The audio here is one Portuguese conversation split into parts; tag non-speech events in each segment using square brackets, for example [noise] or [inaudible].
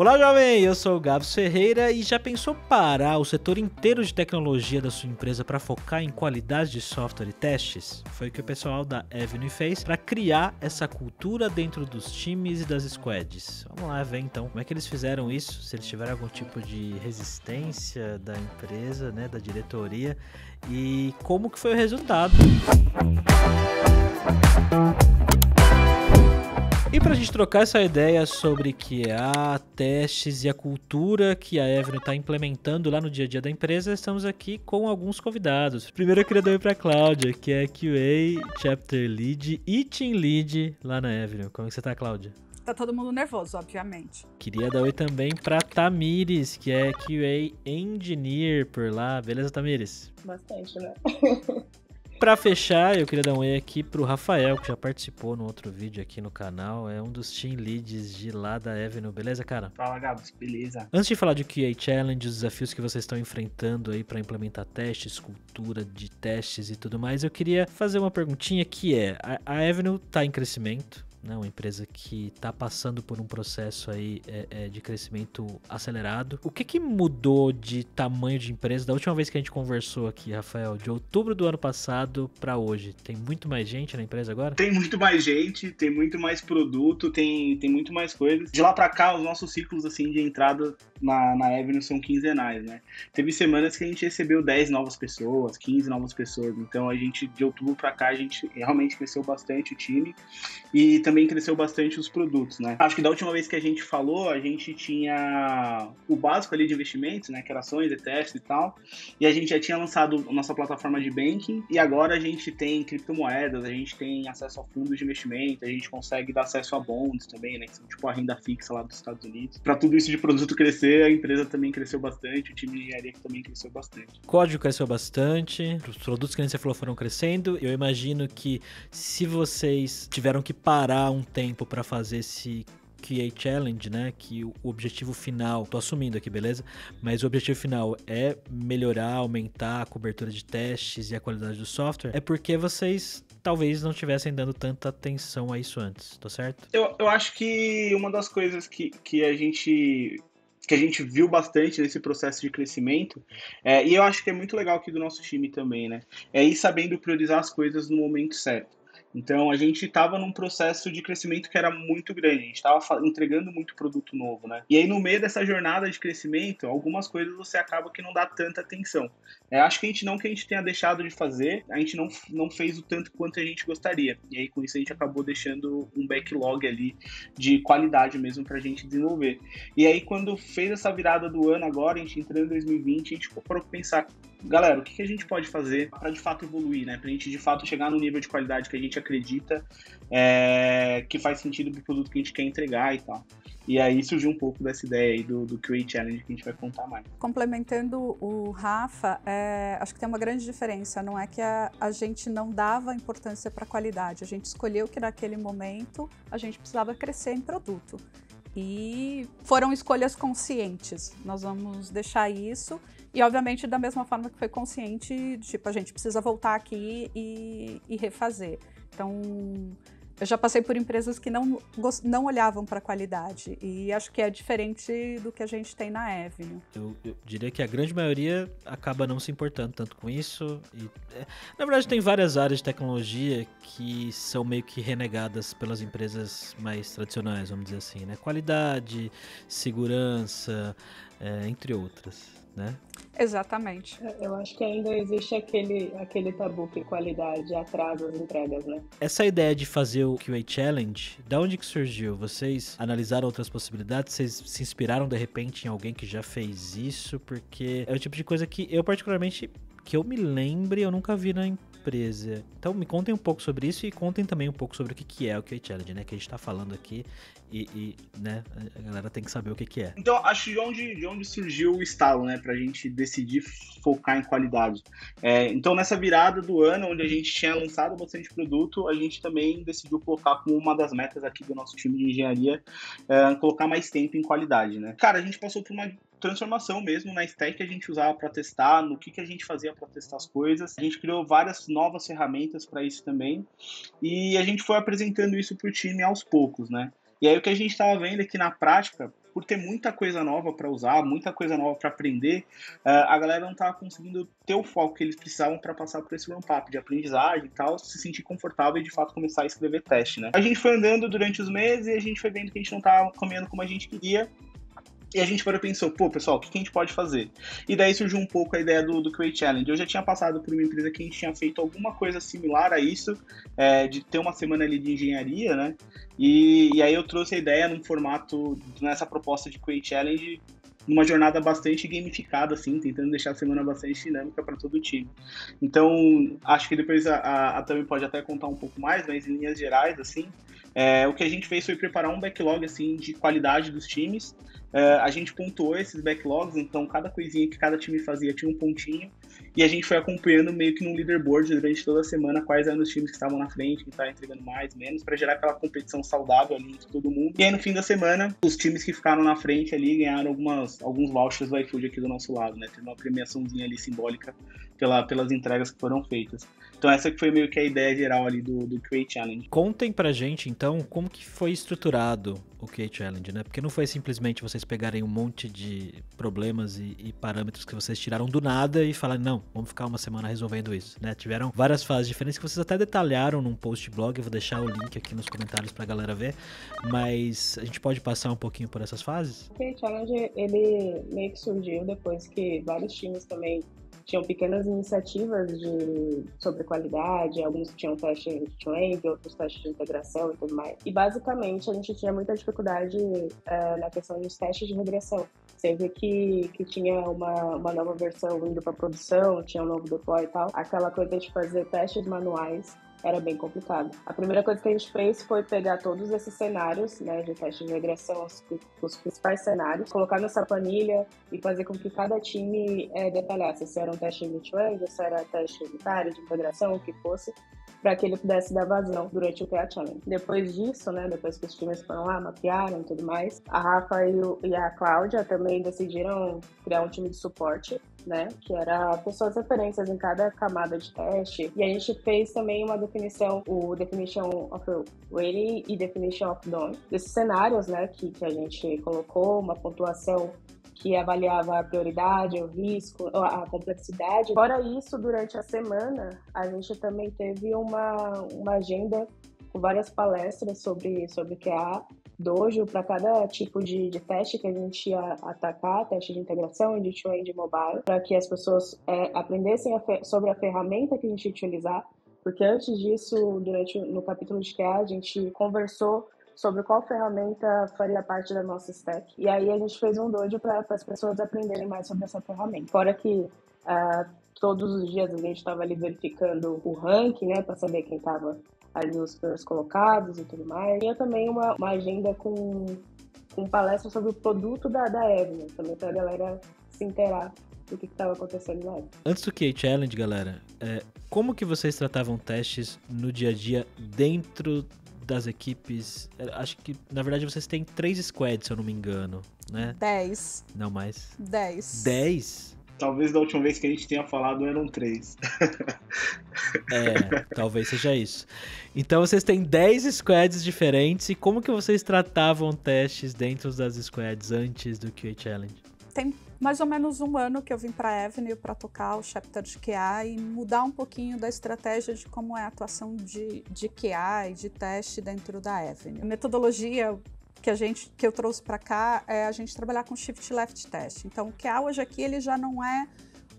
Olá, jovem! Eu sou o Gabs Ferreira e já pensou parar o setor inteiro de tecnologia da sua empresa para focar em qualidade de software e testes? Foi o que o pessoal da Avenue fez para criar essa cultura dentro dos times e das squads. Vamos lá ver então como é que eles fizeram isso, se eles tiveram algum tipo de resistência da empresa, né, da diretoria e como que foi o resultado. E para a gente trocar essa ideia sobre QA, testes e a cultura que a Avenue está implementando lá no dia a dia da empresa, estamos aqui com alguns convidados. Primeiro eu queria dar oi para a Cláudia, que é QA, Chapter Lead e Team Lead lá na Avenue. Como é que você está, Cláudia? Tá todo mundo nervoso, obviamente. Queria dar oi também para Tamires, que é QA Engineer por lá. Beleza, Tamires? Bastante, né? [laughs] Para fechar, eu queria dar um oi aqui pro Rafael, que já participou no outro vídeo aqui no canal. É um dos team leads de lá da Avenue, beleza, cara? Fala, Gabs, beleza. Antes de falar de QA Challenge, os desafios que vocês estão enfrentando aí para implementar testes, cultura de testes e tudo mais, eu queria fazer uma perguntinha que é: a Avenue tá em crescimento, né, uma empresa que está passando por um processo aí é, é, de crescimento acelerado. O que, que mudou de tamanho de empresa da última vez que a gente conversou aqui, Rafael, de outubro do ano passado para hoje? Tem muito mais gente na empresa agora? Tem muito mais gente, tem muito mais produto, tem, tem muito mais coisas. De lá para cá, os nossos ciclos assim de entrada na, na Avenue são quinzenais, né? Teve semanas que a gente recebeu 10 novas pessoas, 15 novas pessoas. Então a gente, de outubro para cá, a gente realmente cresceu bastante o time e também cresceu bastante os produtos, né? Acho que da última vez que a gente falou, a gente tinha o básico ali de investimentos, né? Que era ações, testes e tal. E a gente já tinha lançado a nossa plataforma de banking e agora a gente tem criptomoedas, a gente tem acesso a fundos de investimento, a gente consegue dar acesso a bonds também, né? Que são tipo a renda fixa lá dos Estados Unidos. Para tudo isso de produto crescer, a empresa também cresceu bastante, o time de engenharia também cresceu bastante. O código cresceu bastante, os produtos que você falou foram crescendo. Eu imagino que se vocês tiveram que parar um tempo para fazer esse QA Challenge, né? Que o objetivo final, tô assumindo aqui, beleza? Mas o objetivo final é melhorar, aumentar a cobertura de testes e a qualidade do software. É porque vocês talvez não estivessem dando tanta atenção a isso antes, tá certo? Eu, eu acho que uma das coisas que, que a gente que a gente viu bastante nesse processo de crescimento, é, e eu acho que é muito legal aqui do nosso time também, né? É ir sabendo priorizar as coisas no momento certo. Então a gente estava num processo de crescimento que era muito grande, a gente estava entregando muito produto novo, né? E aí no meio dessa jornada de crescimento, algumas coisas você acaba que não dá tanta atenção. É, acho que a gente não que a gente tenha deixado de fazer, a gente não, não fez o tanto quanto a gente gostaria. E aí com isso a gente acabou deixando um backlog ali de qualidade mesmo para a gente desenvolver. E aí quando fez essa virada do ano agora, a gente entrou em 2020, a gente ficou para pensar galera, o que, que a gente pode fazer para de fato evoluir, né? Para a gente de fato chegar no nível de qualidade que a gente acredita é, que faz sentido para o produto que a gente quer entregar e tal. E aí surgiu um pouco dessa ideia aí do, do QA Challenge que a gente vai contar mais. Complementando o Rafa, é, acho que tem uma grande diferença. Não é que a, a gente não dava importância para a qualidade, a gente escolheu que naquele momento a gente precisava crescer em produto. E foram escolhas conscientes. Nós vamos deixar isso e, obviamente, da mesma forma que foi consciente, tipo, a gente precisa voltar aqui e, e refazer. Então, eu já passei por empresas que não, não olhavam para a qualidade e acho que é diferente do que a gente tem na Avenue. Eu, eu, diria que a grande maioria acaba não se importando tanto com isso. E, é, na verdade, tem várias áreas de tecnologia que são meio que renegadas pelas empresas mais tradicionais, vamos dizer assim, né? Qualidade, segurança, é, entre outras né? Exatamente. É, eu acho que ainda existe aquele, aquele tabu que qualidade atrasa as entregas, né? Essa ideia de fazer o QA Challenge, da onde que surgiu? Vocês analisaram outras possibilidades? Vocês se inspiraram de repente em alguém que já fez isso? Porque é o tipo de coisa que eu particularmente que eu me lembre, eu nunca vi na empresa. Então me contem um pouco sobre isso e contem também um pouco sobre o que, que é o QA Challenge, né? Que a gente tá falando aqui e, e, né, a galera tem que saber o que, que é. Então, acho de onde, de onde surgiu o estalo, né? Pra gente decidir focar em qualidade. É, então, nessa virada do ano, onde a gente tinha lançado bastante produto, a gente também decidiu colocar como uma das metas aqui do nosso time de engenharia, é, colocar mais tempo em qualidade, né? Cara, a gente passou por uma transformação mesmo na stack que a gente usava para testar, no que, que a gente fazia para testar as coisas. A gente criou várias novas ferramentas para isso também e a gente foi apresentando isso para o time aos poucos, né? E aí o que a gente estava vendo é que na prática por ter muita coisa nova para usar, muita coisa nova para aprender, uh, a galera não estava conseguindo ter o foco que eles precisavam para passar por esse ramp-up de aprendizagem e tal, se sentir confortável e de fato começar a escrever teste, né? A gente foi andando durante os meses e a gente foi vendo que a gente não estava caminhando como a gente queria e a gente parou pensou, pô, pessoal, o que, a gente pode fazer? E daí surgiu um pouco a ideia do, do Create Challenge. Eu já tinha passado por uma empresa que a gente tinha feito alguma coisa similar a isso, é, de ter uma semana ali de engenharia, né? E, e aí eu trouxe a ideia num formato, nessa proposta de Create Challenge, numa jornada bastante gamificada, assim, tentando deixar a semana bastante dinâmica para todo o time. Então, acho que depois a, a, a também pode até contar um pouco mais, mas em linhas gerais, assim, é, o que a gente fez foi preparar um backlog assim de qualidade dos times. É, a gente pontuou esses backlogs, então cada coisinha que cada time fazia tinha um pontinho. E a gente foi acompanhando meio que no leaderboard durante toda a semana quais eram os times que estavam na frente, que estavam entregando mais, menos, para gerar aquela competição saudável ali entre todo mundo. E aí no fim da semana, os times que ficaram na frente ali ganharam algumas, alguns vouchers do iFood aqui do nosso lado, né? Teve uma premiaçãozinha ali simbólica pela, pelas entregas que foram feitas. Então essa que foi meio que a ideia geral ali do, do Create Challenge. Contem pra gente, então, como que foi estruturado o Create Challenge, né? Porque não foi simplesmente vocês pegarem um monte de problemas e, e parâmetros que vocês tiraram do nada e falarem, não, vamos ficar uma semana resolvendo isso, né? Tiveram várias fases diferentes que vocês até detalharam num post blog, eu vou deixar o link aqui nos comentários pra galera ver, mas a gente pode passar um pouquinho por essas fases? O Create Challenge, ele meio que surgiu depois que vários times também tinham pequenas iniciativas de, sobre qualidade, alguns tinham teste de trend, outros testes de integração e tudo mais. E basicamente a gente tinha muita dificuldade uh, na questão dos testes de regressão. Sempre que, que tinha uma, uma nova versão indo para produção, tinha um novo deploy e tal, aquela coisa de fazer testes manuais era bem complicado. A primeira coisa que a gente fez foi pegar todos esses cenários, né, de teste de regressão, os, os principais cenários, colocar nessa planilha e fazer com que cada time é, detalhasse se era um teste de end se era teste unitário, de integração, o que fosse, para que ele pudesse dar vazão durante o PA Challenge. Depois disso, né, depois que os times foram lá, mapearam e tudo mais, a Rafa e, o, e a Cláudia também decidiram criar um time de suporte né? Que era pessoas referências em cada camada de teste. E a gente fez também uma definição, o Definition of Rating e Definition of Done, desses cenários, né? Que, que a gente colocou, uma pontuação que avaliava a prioridade, o risco, a complexidade. Fora isso, durante a semana, a gente também teve uma, uma agenda com várias palestras sobre, sobre QA, dojo para cada tipo de, de, teste que a gente ia atacar, teste de integração, de trade mobile, para que as pessoas é, aprendessem a sobre a ferramenta que a gente ia utilizar, porque antes disso, durante no capítulo de QA, a gente conversou sobre qual ferramenta faria parte da nossa stack. E aí a gente fez um dojo para as pessoas aprenderem mais sobre essa ferramenta. Fora que uh, todos os dias a gente estava ali verificando o ranking, né, para saber quem estava ali os primeiros colocados e tudo mais. Tinha também uma, uma agenda com, com palestra sobre o produto da, da Evelyn, também para a galera se inteirar do que estava acontecendo lá. Antes do Key Challenge, galera, é, como que vocês tratavam testes no dia a dia dentro das equipes? É, acho que, na verdade, vocês têm três squads, se eu não me engano, né? Dez. Não mais? Dez. Dez? Talvez da última vez que a gente tenha falado eram três. [laughs] é, talvez seja isso. Então vocês têm 10 squads diferentes e como que vocês tratavam testes dentro das squads antes do QA Challenge? Tem mais ou menos um ano que eu vim para a Avenue para tocar o chapter de QA e mudar um pouquinho da estratégia de como é a atuação de, de QA e de teste dentro da Avenue. A metodologia que a gente que eu trouxe para cá é a gente trabalhar com shift left test. Então, o QA hoje aqui ele já não é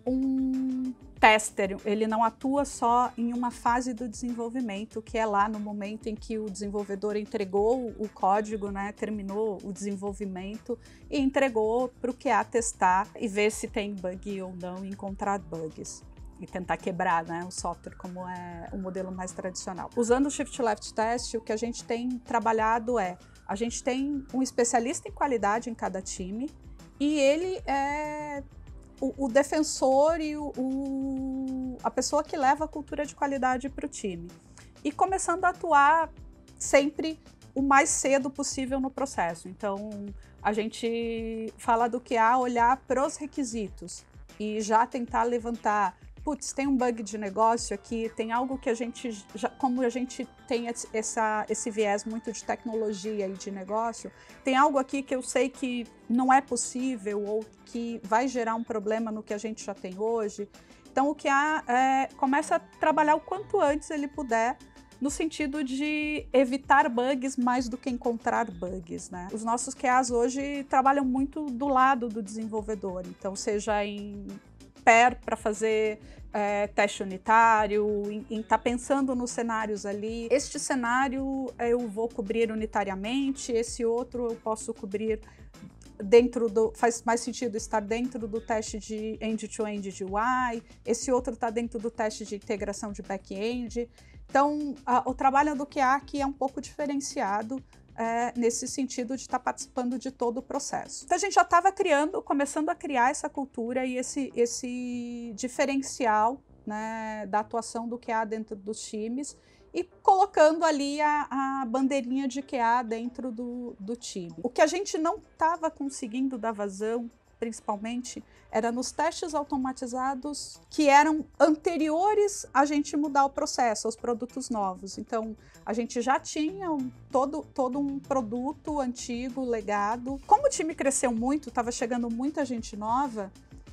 um tester, ele não atua só em uma fase do desenvolvimento, que é lá no momento em que o desenvolvedor entregou o código, né, terminou o desenvolvimento e entregou para o QA testar e ver se tem bug ou não, encontrar bugs e tentar quebrar né, o software como é o modelo mais tradicional. Usando o Shift Left Test, o que a gente tem trabalhado é a gente tem um especialista em qualidade em cada time e ele é o, o defensor e o, o, a pessoa que leva a cultura de qualidade para o time. E começando a atuar sempre o mais cedo possível no processo. Então, a gente fala do que há olhar para os requisitos e já tentar levantar putz, tem um bug de negócio aqui, tem algo que a gente, já, como a gente tem essa, esse viés muito de tecnologia e de negócio, tem algo aqui que eu sei que não é possível ou que vai gerar um problema no que a gente já tem hoje. Então, o que há é, começa a trabalhar o quanto antes ele puder no sentido de evitar bugs mais do que encontrar bugs, né? Os nossos QAs hoje trabalham muito do lado do desenvolvedor, então seja em pair para fazer é, teste unitário, em estar tá pensando nos cenários ali. Este cenário eu vou cobrir unitariamente, esse outro eu posso cobrir dentro do. faz mais sentido estar dentro do teste de end-to-end -end de UI, esse outro está dentro do teste de integração de back-end. Então, a, o trabalho do QA aqui é um pouco diferenciado é, nesse sentido de estar tá participando de todo o processo. Então, a gente já estava criando, começando a criar essa cultura e esse, esse diferencial né, da atuação do QA dentro dos times e colocando ali a, a bandeirinha de QA dentro do, do time. O que a gente não estava conseguindo dar vazão principalmente, era nos testes automatizados que eram anteriores a gente mudar o processo, aos produtos novos. Então, a gente já tinha um, todo, todo um produto antigo, legado. Como o time cresceu muito, estava chegando muita gente nova,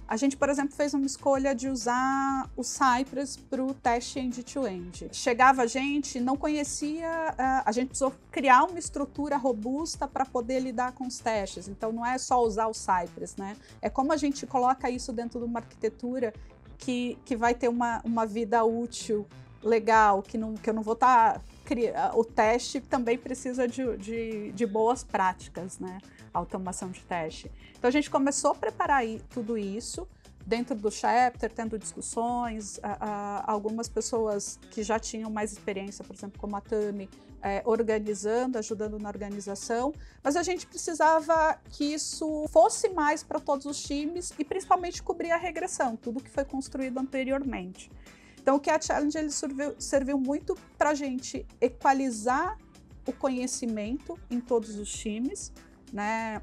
a gente, por exemplo, fez uma escolha de usar o Cypress para o teste end-to-end. -end. Chegava a gente, não conhecia, uh, a gente precisou criar uma estrutura robusta para poder lidar com os testes. Então, não é só usar o Cypress, né? É como a gente coloca isso dentro de uma arquitetura que, que vai ter uma, uma vida útil legal, que, não, que eu não vou estar. Tá, o teste também precisa de, de, de boas práticas, né? automação de teste. Então a gente começou a preparar tudo isso dentro do chapter, tendo discussões, a, a, algumas pessoas que já tinham mais experiência, por exemplo, como a Tami, é, organizando, ajudando na organização, mas a gente precisava que isso fosse mais para todos os times e principalmente cobrir a regressão, tudo que foi construído anteriormente. Então, o Cat Challenge ele serviu, serviu muito para a gente equalizar o conhecimento em todos os times, né?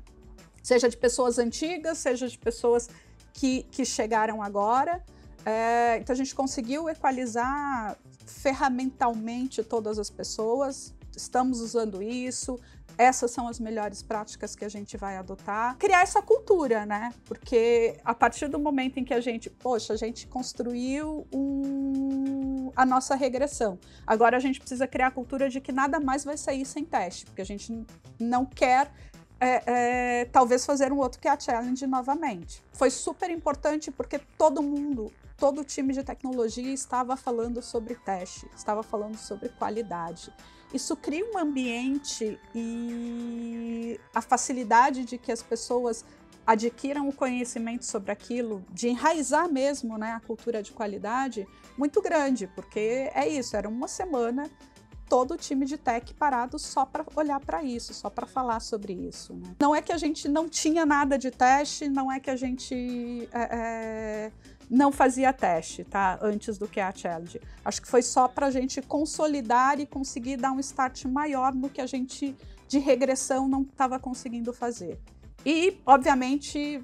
Seja de pessoas antigas, seja de pessoas que, que chegaram agora. É, então a gente conseguiu equalizar ferramentalmente todas as pessoas. Estamos usando isso. Essas são as melhores práticas que a gente vai adotar. Criar essa cultura, né? Porque a partir do momento em que a gente, poxa, a gente construiu um, a nossa regressão. Agora a gente precisa criar a cultura de que nada mais vai sair sem teste, porque a gente não quer é, é, talvez fazer um outro que a challenge novamente. Foi super importante porque todo mundo, todo o time de tecnologia estava falando sobre teste, estava falando sobre qualidade. Isso cria um ambiente e a facilidade de que as pessoas adquiram o conhecimento sobre aquilo, de enraizar mesmo né, a cultura de qualidade, muito grande, porque é isso, era uma semana todo o time de tech parado só para olhar para isso, só para falar sobre isso. Né? Não é que a gente não tinha nada de teste, não é que a gente é, é, não fazia teste, tá? Antes do que a challenge. Acho que foi só para a gente consolidar e conseguir dar um start maior no que a gente de regressão não estava conseguindo fazer. E, obviamente,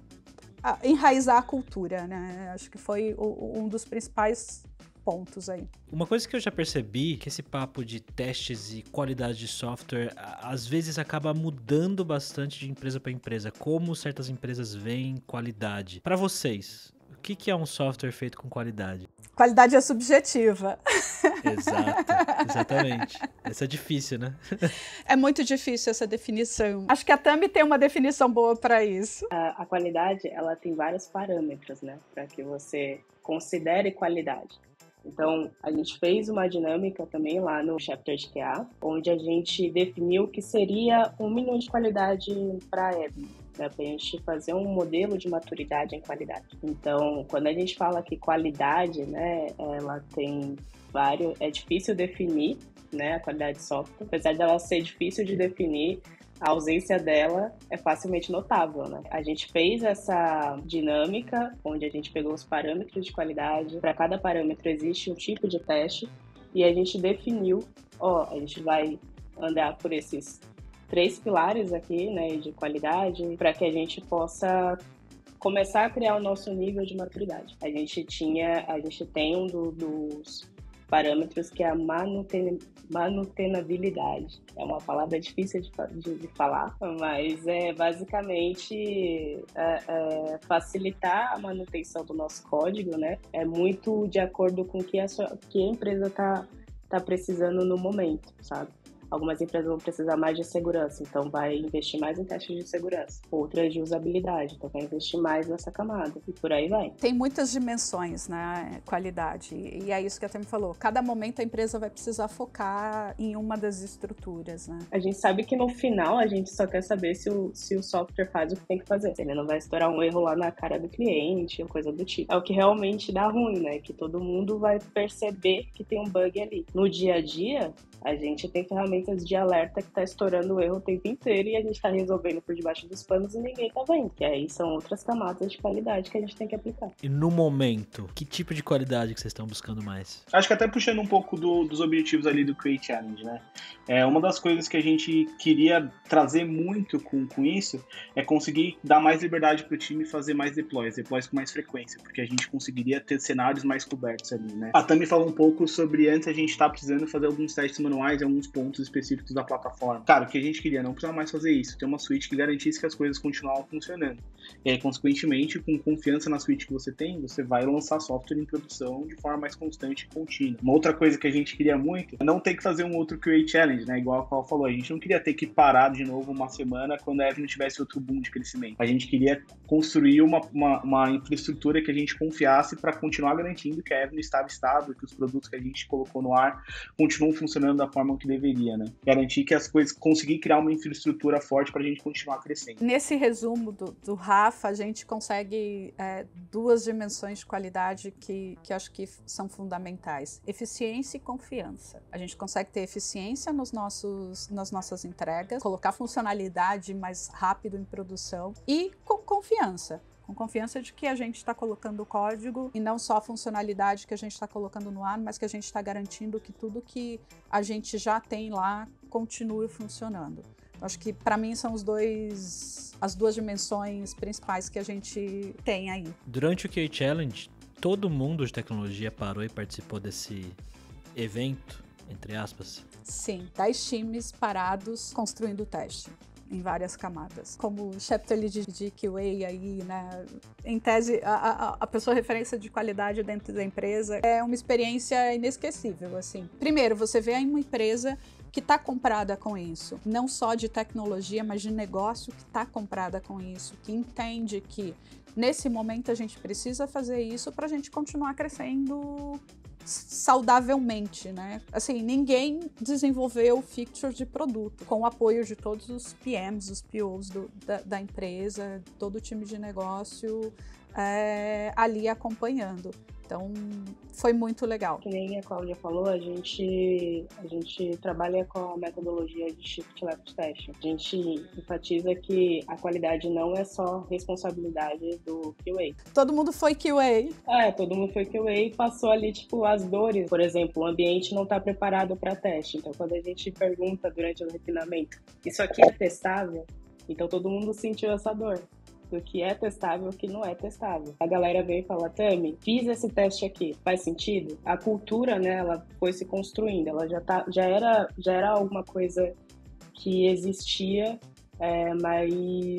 enraizar a cultura, né? Acho que foi um dos principais pontos aí. Uma coisa que eu já percebi que esse papo de testes e qualidade de software às vezes acaba mudando bastante de empresa para empresa, como certas empresas veem qualidade. Para vocês, o que, que é um software feito com qualidade? Qualidade é subjetiva. Exato, [laughs] exatamente. Essa é difícil, né? [laughs] é muito difícil essa definição. Acho que a Tami tem uma definição boa para isso. A, a, qualidade, ela tem vários parâmetros, né, para que você considere qualidade. Então, a gente fez uma dinâmica também lá no Chapter de QA, onde a gente definiu que seria um mínimo de qualidade para a Ebony, né, para a gente fazer um modelo de maturidade em qualidade. Então, quando a gente fala que qualidade, né, ela tem vários, é difícil definir, né, a qualidade de software, apesar dela ser difícil de definir, a ausência dela é facilmente notável, né? A gente fez essa dinâmica onde a gente pegou os parâmetros de qualidade. Para cada parâmetro existe um tipo de teste e a gente definiu, ó, a gente vai andar por esses três pilares aqui, né, de qualidade, para que a gente possa começar a criar o nosso nível de maturidade. A gente tinha, a gente tem um do, dos parâmetros que é a manuten, manutenabilidade. É uma palavra difícil de, de, de falar, mas é basicamente é, é facilitar a manutenção do nosso código, né? É muito de acordo com o que a, sua, que a empresa está tá precisando no momento, sabe? Algumas empresas vão precisar mais de segurança, então vai investir mais em testes de segurança. Outras de usabilidade, então vai investir mais nessa camada. E por aí vai. Tem muitas dimensões, né? Qualidade. E é isso que a Temi falou. Cada momento a empresa vai precisar focar em uma das estruturas, né? A gente sabe que no final a gente só quer saber se o, se o software faz o que tem que fazer. Ele não vai estourar um erro lá na cara do cliente ou coisa do tipo. É o que realmente dá ruim, né? Que todo mundo vai perceber que tem um bug ali. No dia a dia, a gente tem ferramentas de alerta que está estourando o erro o tempo inteiro e a gente está resolvendo por debaixo dos panos e ninguém está vendo. Que aí são outras camadas de qualidade que a gente tem que aplicar. E no momento, que tipo de qualidade que vocês estão buscando mais? Acho que até puxando um pouco do, dos objetivos ali do Create Challenge, né? É, uma das coisas que a gente queria trazer muito com, com isso é conseguir dar mais liberdade para o time fazer mais deploys, deploys com mais frequência, porque a gente conseguiria ter cenários mais cobertos ali, né? A Tami falou um pouco sobre antes a gente estar tá precisando fazer alguns testes manuais em alguns pontos específicos da plataforma. Cara, o que a gente queria, não precisava mais fazer isso, ter uma suíte que garantisse que as coisas continuavam funcionando. E aí, consequentemente, com confiança na suíte que você tem, você vai lançar software em produção de forma mais constante e contínua. Uma outra coisa que a gente queria muito é não ter que fazer um outro Create Challenge, né? Igual a Paul falou, a gente não queria ter que parar de novo uma semana quando a Evelyn tivesse outro boom de crescimento. A gente queria construir uma, uma, uma infraestrutura que a gente confiasse para continuar garantindo que a Evelyn estava estável, que os produtos que a gente colocou no ar continuam funcionando da forma que deveria, né? Garantir que as coisas, conseguir criar uma infraestrutura forte para a gente continuar crescendo. Nesse resumo do, do Rafa, a gente consegue é, duas dimensões de qualidade que, que acho que são fundamentais: eficiência e confiança. A gente consegue ter eficiência nos nossos, nas nossas entregas, colocar funcionalidade mais rápido em produção e com confiança com confiança de que a gente está colocando o código e não só a funcionalidade que a gente está colocando no ar, mas que a gente está garantindo que tudo que a gente já tem lá continue funcionando. Acho que para mim são os dois, as duas dimensões principais que a gente tem aí. Durante o Key Challenge, todo mundo de tecnologia parou e participou desse evento, entre aspas? Sim, 10 times parados construindo o teste em várias camadas. Como chapter lead de QA aí, né? Em tese, a, a, a pessoa referência de qualidade dentro da empresa é uma experiência inesquecível, assim. Primeiro, você vê uma empresa que está comprada com isso, não só de tecnologia, mas de negócio que está comprada com isso, que entende que nesse momento a gente precisa fazer isso para a gente continuar crescendo saudavelmente, né? Assim, ninguém desenvolveu feature de produto com o apoio de todos os PMs, os POs do, da, da, empresa, todo o time de negócio é, ali acompanhando. Então, foi muito legal. Que nem a Cláudia falou, a gente, a gente trabalha com a metodologia de Shift Left Test. A gente enfatiza que a qualidade não é só responsabilidade do QA. Todo mundo foi QA. É, todo mundo foi QA e passou ali, tipo, as dores. Por exemplo, o ambiente não está preparado para teste. Então, quando a gente pergunta durante o refinamento, isso aqui é testável? Então, todo mundo sentiu essa dor do que é testável e o que não é testável. A galera veio e fala, Tami, fiz esse teste aqui, faz sentido? A cultura, né, ela foi se construindo, ela já, tá, já, era, já era alguma coisa que existia, é, mas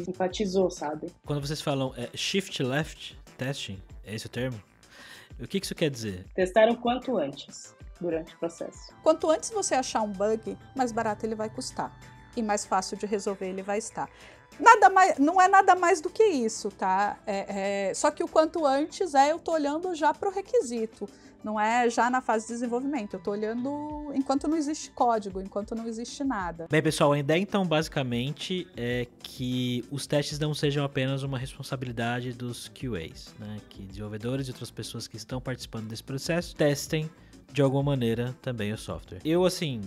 enfatizou, sabe? Quando vocês falam é, shift left testing, é esse o termo? O que isso quer dizer? Testar o quanto antes durante o processo. Quanto antes você achar um bug, mais barato ele vai custar e mais fácil de resolver ele vai estar. Nada mais, não é nada mais do que isso, tá? É, é, só que o quanto antes é eu tô olhando já para o requisito, não é já na fase de desenvolvimento. Eu tô olhando enquanto não existe código, enquanto não existe nada. Bem, pessoal, a ideia então basicamente é que os testes não sejam apenas uma responsabilidade dos QAs, né? Que desenvolvedores e outras pessoas que estão participando desse processo testem de alguma maneira também o software. Eu, assim,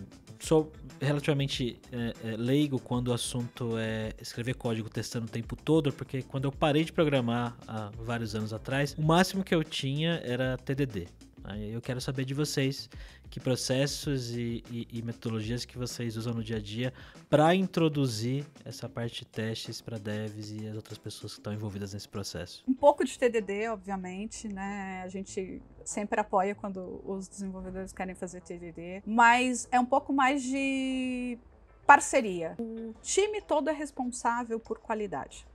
sou relativamente é, é, leigo quando o assunto é escrever código testando o tempo todo, porque quando eu parei de programar há vários anos atrás, o máximo que eu tinha era TDD. Eu quero saber de vocês que processos e, e, e metodologias que vocês usam no dia a dia para introduzir essa parte de testes para devs e as outras pessoas que estão envolvidas nesse processo. Um pouco de TDD, obviamente, né? A gente sempre apoia quando os desenvolvedores querem fazer TDD, mas é um pouco mais de parceria. O time todo é responsável por qualidade.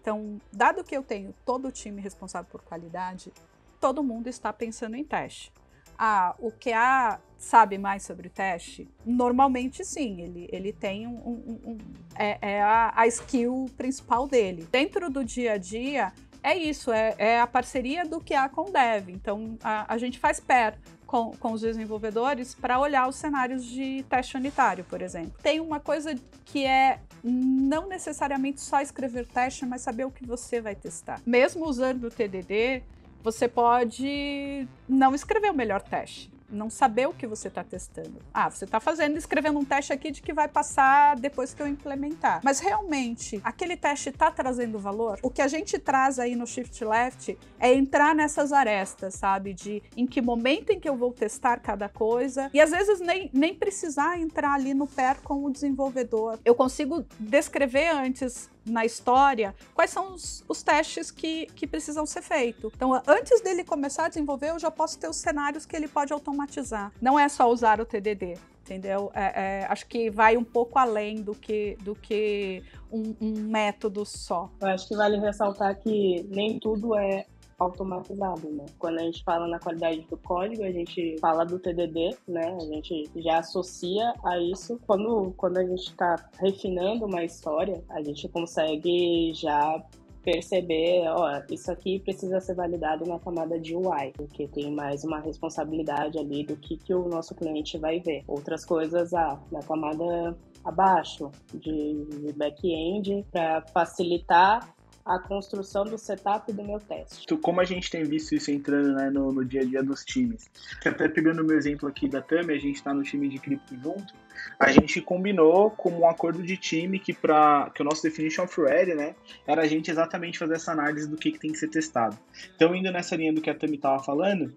Então, dado que eu tenho todo o time responsável por qualidade, todo mundo está pensando em teste. Ah, o QA sabe mais sobre teste? Normalmente sim, ele, ele tem um. um, um é, é a, a, skill principal dele. Dentro do dia a dia, é isso, é, é a parceria do QA com o dev. Então a, a gente faz pair com, com os desenvolvedores para olhar os cenários de teste unitário, por exemplo. Tem uma coisa que é não necessariamente só escrever teste, mas saber o que você vai testar. Mesmo usando o TDD, você pode não escrever o melhor teste não saber o que você está testando. Ah, você está fazendo, escrevendo um teste aqui de que vai passar depois que eu implementar. Mas realmente, aquele teste está trazendo valor? O que a gente traz aí no Shift Left é entrar nessas arestas, sabe? De em que momento em que eu vou testar cada coisa. E às vezes nem, nem precisar entrar ali no pé com o desenvolvedor. Eu consigo descrever antes na história quais são os, os testes que, que precisam ser feitos. Então, antes dele começar a desenvolver, eu já posso ter os cenários que ele pode automatizar. Não é só usar o TDD entendeu? É, é, acho que vai um pouco além do que, do que um, um, método só. Eu acho que vale ressaltar que nem tudo é automatizado, né? Quando a gente fala na qualidade do código, a gente fala do TDD, né? A gente já associa a isso. Quando, quando a gente está refinando uma história, a gente consegue já perceber, ó, isso aqui precisa ser validado na camada de UI, porque tem mais uma responsabilidade ali do que, que o nosso cliente vai ver. Outras coisas, ah, na camada abaixo de back-end, para facilitar a construção do setup do meu teste. Como a gente tem visto isso entrando né, no, no, dia a dia dos times, até pegando o meu exemplo aqui da Tami, a gente está no time de cripto junto, a gente combinou como um acordo de time que para que o nosso definition of ready, né, era a gente exatamente fazer essa análise do que, que tem que ser testado. Então, indo nessa linha do que a Tami estava falando,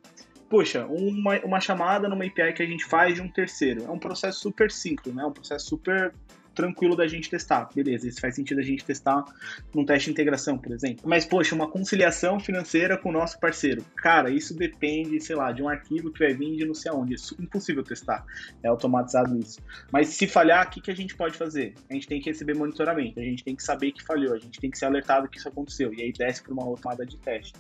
Poxa, uma, uma chamada numa API que a gente faz de um terceiro. É um processo super simples, né? É um processo super tranquilo da gente testar. Beleza, isso faz sentido a gente testar num teste de integração, por exemplo. Mas, poxa, uma conciliação financeira com o nosso parceiro. Cara, isso depende, sei lá, de um arquivo que vai vir de não sei aonde. É impossível testar. É automatizado isso. Mas se falhar, o que, que a gente pode fazer? A gente tem que receber monitoramento, a gente tem que saber que falhou, a gente tem que ser alertado que isso aconteceu. E aí desce para uma outra de teste.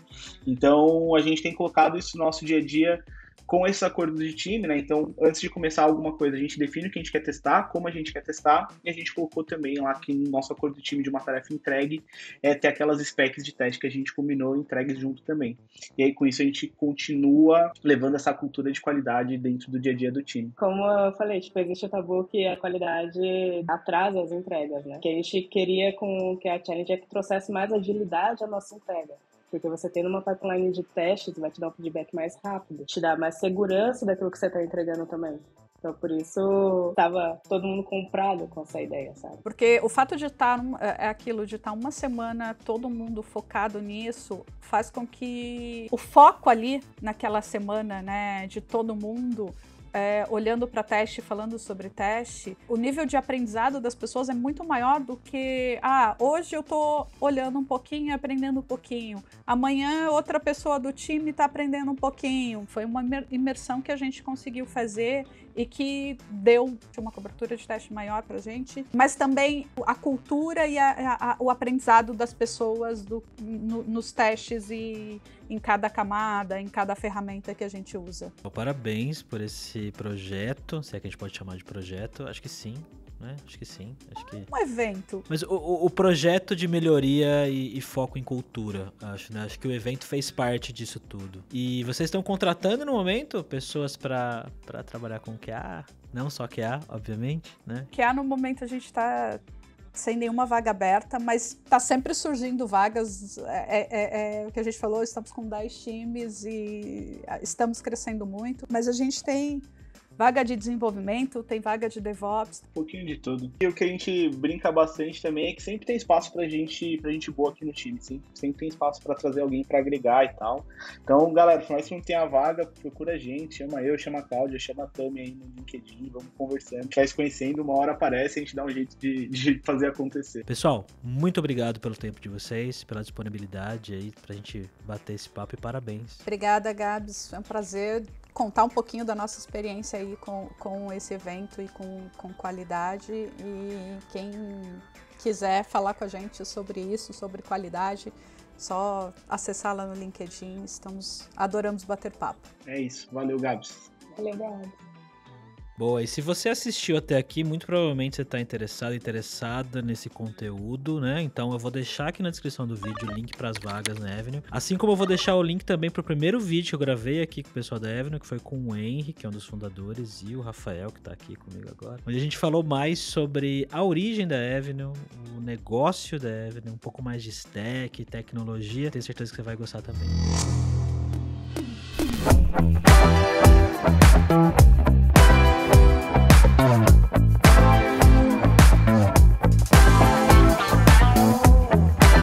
Então, a gente tem colocado isso no nosso dia a dia com esses acordos de time, né? Então, antes de começar alguma coisa, a gente define o que a gente quer testar, como a gente quer testar, e a gente colocou também lá que no nosso acordo de time de uma tarefa entregue é ter aquelas specs de teste que a gente combinou entregues junto também. E aí, com isso, a gente continua levando essa cultura de qualidade dentro do dia a dia do time. Como eu falei, tipo, existe o tabu que a qualidade atrasa as entregas, né? Que a gente queria com que a Challenge é que trouxesse mais agilidade à nossa entrega. Porque você tendo uma pipeline de testes vai te dar um feedback mais rápido, te dá mais segurança daquilo que você está entregando também. Então, por isso, estava todo mundo comprado com essa ideia, sabe? Porque o fato de estar, tá é, é aquilo, de estar tá uma semana todo mundo focado nisso, faz com que o foco ali naquela semana, né, de todo mundo, é, olhando para teste, falando sobre teste, o nível de aprendizado das pessoas é muito maior do que, ah, hoje eu tô olhando um pouquinho, aprendendo um pouquinho. Amanhã outra pessoa do time está aprendendo um pouquinho. Foi uma imersão que a gente conseguiu fazer e que deu uma cobertura de teste maior para gente, mas também a cultura e a, a, o aprendizado das pessoas do, no, nos testes e em cada camada, em cada ferramenta que a gente usa. Parabéns por esse projeto, se é que a gente pode chamar de projeto, acho que sim né? Acho que sim. Acho que... Um evento. Mas o, o projeto de melhoria e, e, foco em cultura, acho, né? Acho que o evento fez parte disso tudo. E vocês estão contratando no momento pessoas para trabalhar com QA? Não só QA, obviamente, né? QA no momento a gente está sem nenhuma vaga aberta, mas está sempre surgindo vagas. É, é, é, o que a gente falou, estamos com 10 times e estamos crescendo muito, mas a gente tem vaga de desenvolvimento, tem vaga de DevOps. Um pouquinho de tudo. E o que a gente brinca bastante também é que sempre tem espaço pra gente, pra gente boa aqui no time. Sempre, sempre tem espaço para trazer alguém para agregar e tal. Então, galera, se mais não tem a vaga, procura a gente, chama eu, chama a Cláudia, chama a Tami aí no LinkedIn, vamos conversando. A gente vai se conhecendo, uma hora aparece, a gente dá um jeito de, de fazer acontecer. Pessoal, muito obrigado pelo tempo de vocês, pela disponibilidade aí pra gente bater esse papo e parabéns. Obrigada, Gabs. É um prazer contar um pouquinho da nossa experiência aí com, com esse evento e com, com qualidade. E quem quiser falar com a gente sobre isso, sobre qualidade, só acessar lá no LinkedIn. Estamos adoramos bater papo. É isso. Valeu, Gabs. Valeu, Gabs. Boa, e se você assistiu até aqui, muito provavelmente você está interessado, interessada nesse conteúdo, né? Então eu vou deixar aqui na descrição do vídeo o link para as vagas na Avenue. Assim como eu vou deixar o link também para o primeiro vídeo que eu gravei aqui com o pessoal da Avenue, que foi com o Henry, que é um dos fundadores, e o Rafael, que está aqui comigo agora. Onde a gente falou mais sobre a origem da Avenue, o negócio da Avenue, um pouco mais de stack, tecnologia. Tenho certeza que você vai gostar também.